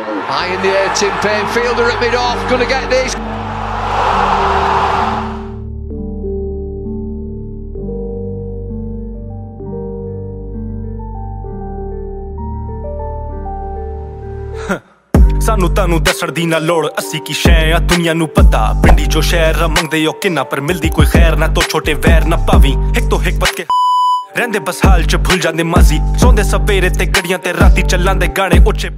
High in the air, Tim Paine, fielder at mid-off, going to get this. ਸਾਨੂੰ ਤੁਹਾਨੂੰ ਦੱਸਣ ਦੀ ਨਾ ਲੋੜ ਅਸੀਂ ਕੀ ਸ਼ੈ ਆ ਦੁਨੀਆ ਨੂੰ ਪਤਾ ਪਿੰਡੀ ਜੋ ਸ਼ਹਿਰ ਮੰਗਦੇ ਹੋ ਕਿੰਨਾ ਪਰ ਮਿਲਦੀ ਕੋਈ ਖੈਰ ਨਾ ਤੋ ਛੋਟੇ ਵੈਰ ਨਾ ਪਾਵੀ ਇੱਕ ਤੋਂ ਇੱਕ ਪਤ ਕੇ ਰਹਿੰਦੇ ਬਸ ਹਾਲ ਚ ਭੁੱਲ ਜਾਂਦੇ ਮਾਜ਼ੀ ਸੌਂਦੇ ਸਵੇਰੇ ਤੇ ਗੜੀਆਂ ਤੇ ਰਾਤੀ ਚੱਲਾਂਦੇ ਗਾਣੇ ਉੱਚੇ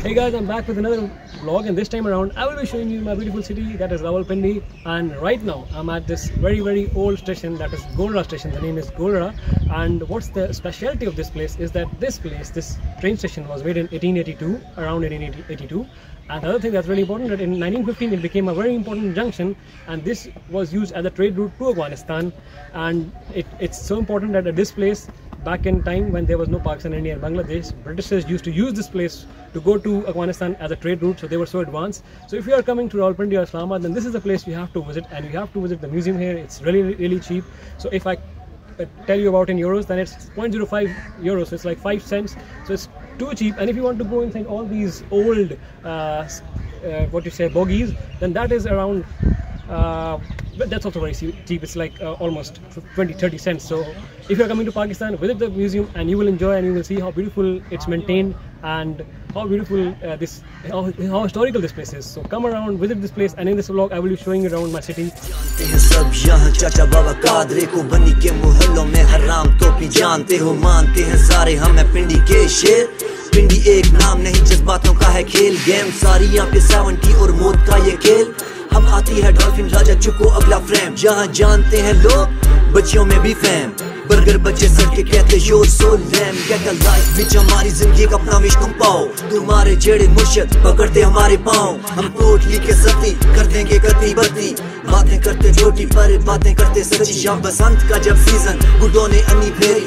Hey guys, I'm back with another vlog and this time around I will be showing you my beautiful city that is Rawalpindi. And right now I'm at this very very old station that is Golra station. The name is Golra and what's the specialty of this place is that this place, this train station was made in 1882, around 1882 and the other thing that's really important that in 1915 it became a very important junction. And this was used as a trade route to Afghanistan. And it, it's so important that at this place back in time when there was no Pakistan, India, and Bangladesh, Britishers used to use this place to go to Afghanistan as a trade route, so they were so advanced. So if you are coming to Rawalpindi or Islamabad, then this is the place you have to visit, and you have to visit the museum here. It's really, really cheap. So if I uh, tell you about in euros, then it's 0.05 euros, so it's like 5 cents. So it's too cheap. And if you want to go inside all these old, uh, uh, what you say, bogies, then that is around uh, that's also very cheap it's like uh, almost 20 30 cents so if you're coming to pakistan visit the museum and you will enjoy and you will see how beautiful it's maintained and how beautiful uh, this how, how, historical this place is so come around visit this place and in this vlog i will be showing you around my city सब यहाँ चाचा बाबा कादरे को बनी के मोहल्लों में हराम टोपी जानते हो मानते हैं सारे हमें पिंडी के शेर पिंडी एक नाम नहीं जज्बातों का है खेल गेम सारी यहाँ पे सेवेंटी और मौत का ये खेल अब आती है डॉल्फिन राजा चुको अगला फ्रेम जहाँ जानते हैं लोग, बच्चियों में भी फैम बर्गर बच्चे सर के कहते your so lame get life which हमारी ज़िंदगी का अपना विश तुम पाओ। तुम्हारे जेड़े मुर्शद, पकड़ते हमारे पाँव। हम कोटली के सती, कर देंगे कती बत्ती बातें करते छोटी पर बातें करते सच्ची। या बसंत का जब सीज़न बुढ़ों ने अन्नी फेरी।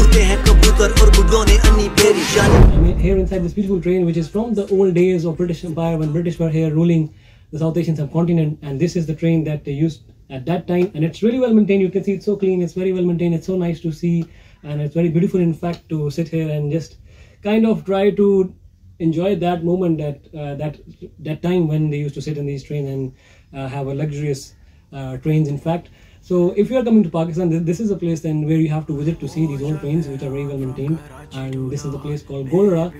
उड़ते हैं कबूतर और बुढ़ों ने अन्नी फेरी। यानी here inside this beautiful train, which is from the old days of British Empire, when British were here ruling the South Asian subcontinent and this is the train that they used at that time. And it's really well maintained. You can see it's so clean it's very well maintained it's so nice to see and it's very beautiful in fact to sit here and just kind of try to enjoy that moment that uh, that that time when they used to sit in these trains and uh, have a luxurious uh, trains in fact. So if you are coming to Pakistan this is a place then where you have to visit to see these old trains which are very well maintained. And this is the place called Golra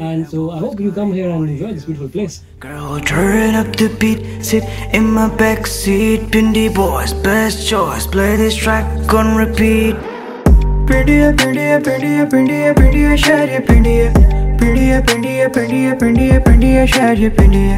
and so I hope you come here and enjoy this beautiful place. Girl, turn up the beat, sit in my back seat. Pindi boys, best choice. Play this track on repeat. Pindiya, Pindiya, Pindiya, Pindiya, Pindiya, Sharia, Pindiya. Pindiya, Pindiya, Pindiya, Pindiya, Pindiya, Sharia, Pindiya.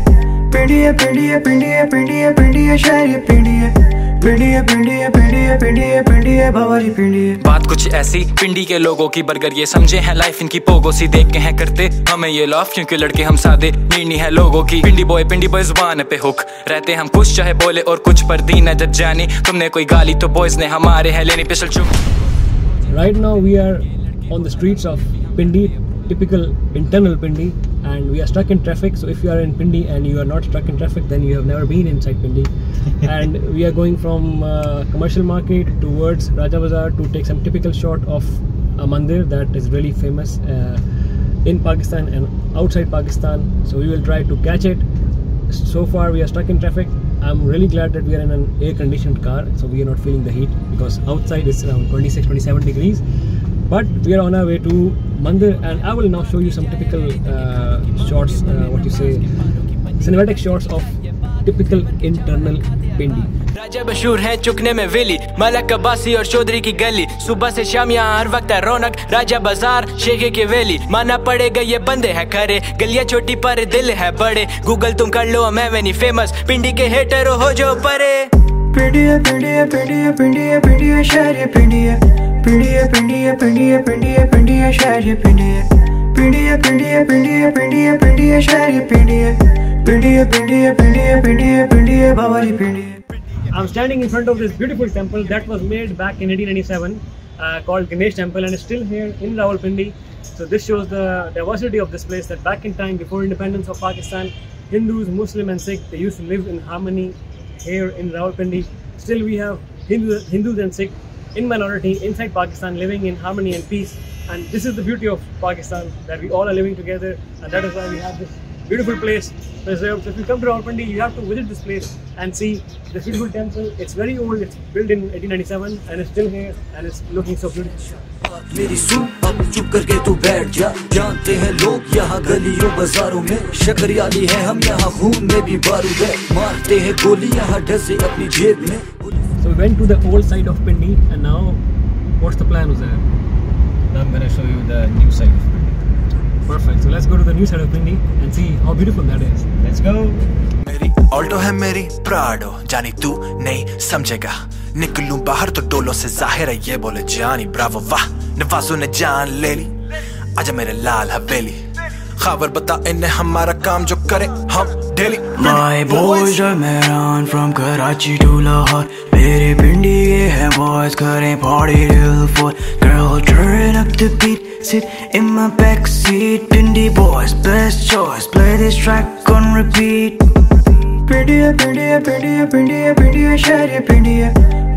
Pindiya, Pindiya, Pindiya, Pindiya, Pindiya, Sharia, Pindiya. पिंडिया पिंडिया पिंडिया पिंडिया पिंडिया बाबाजी पिंडिया बात कुछ ऐसी पिंडी के लोगों की burger ये समझे हैं लाइफ इनकी पोगो सी देख के हैं करते। हमें ये लॉफ क्योंकि लड़के हम सादे नीनी है लोगों की। पिंडी बॉय पिंडी बॉय ज़ुबान पे हुक रहते हम कुछ चाहे बोले और कुछ पर दी न जब जानी। तुमने कोई गाली तो बॉयज़ ने हमारे है लेनी पिछल चुप Right now we are on the streets of Pindi typical internal Pindi. And we are stuck in traffic. So if you are in Pindi and you are not stuck in traffic then you have never been inside Pindi. And we are going from uh, commercial market towards Raja Bazaar to take some typical shot of a mandir that is really famous uh, in Pakistan and outside Pakistan. So we will try to catch it. So far we are stuck in traffic. I'm really glad that we are in an air conditioned car so we are not feeling the heat because outside it's around 26 27 degrees. But we are on our way to mandir and i will now show you some typical uh, shots uh, what you say cinematic shots of typical internal pindi राजा मशहूर है चुकने में वेली मलक अब्बासी और चौधरी की गली। सुबह से शाम यहाँ हर वक्त है रौनक राजा बाज़ार शेखे की वेली। माना पड़ेगा ये बंदे हैं खरे गलियाँ छोटी पर दिल है बड़े। गूगल तुम कर लो मैं नहीं फ़ेमस पिंडी के हेटर हो जो परे। पिंडिया पिंडिया पिंडिया पिंडिया पिंडिया शहर पिंडिया पिंडिया पिंडिया पिंडिया पिंडिया पिंडिया शहर पिंडिया पिंडिया पिंडिया पिंडिया पिंडिया पिंडिया शहर पिंडिया पिंडिया पिंडिया पिंडिया पिंडिया पिंडिया बाबाजी पिंडिया I'm standing in front of this beautiful temple that was made back in 1897 uh, called Ganesh Temple and is still here in Rawalpindi. So this shows the diversity of this place that back in time before independence of Pakistan, Hindus, Muslim and Sikh, they used to live in harmony here in Rawalpindi. Still we have Hindu, Hindus and Sikh in minority inside Pakistan, living in harmony and peace. And this is the beauty of Pakistan that we all are living together, and that is why we have this beautiful place preserved. So if you come to Rawalpindi, you have to visit this place and see this beautiful temple. It's very old. It's built in 1897 and it's still here and it's looking so beautiful. मेरी सुन अब चुप करके तू बैठ जा जानते हैं लोग यहाँ गलियों बाजारों में शकरियाली है हम यहाँ खून में भी बारूद है मारते हैं गोली यहाँ डसे अपनी जेब में So we went to the old side of Pindi, and now what's the plan, Uzair? Now I'm gonna show you the new side of Pindi. Perfect. So let's go to the new side of Pindi and see how beautiful that is. Let's go. मेरी Alto है मेरी Prado जानी तू नहीं समझेगा निकलूं बाहर तो डोलों से ज़ाहिर है ये बोले जानी ब्रावो वाह नवाजों ने जान ले ली आजा मेरे लाल हवेली खबर बता इन्हें हमारा काम जो करे हम daily My boys are Mehran from Karachi to Lahore मेरे पिंडी के हैं boys करें party till four Girl turn up the beat sit in my back seat Pindi boys best choice play this track on repeat Pindiya Pindiya Pindiya Pindiya Pindiya Shahriya Pindiya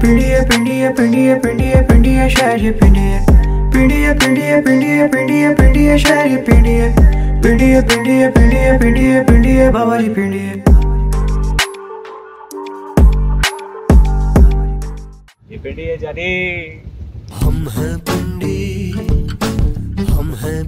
Pindiya Pindiya Pindiya Pindiya Pindiya Shahriya Pindiya Pindiya Pindiya Pindiya Pindiya Pindiya Shahriya Pindiya पिंडिए पिंडिए पिंडिए पिंडिए पिंडिए बाबा जी पिंडिए ये पिंडिए जानी। हम हैं पिंडी हम हैं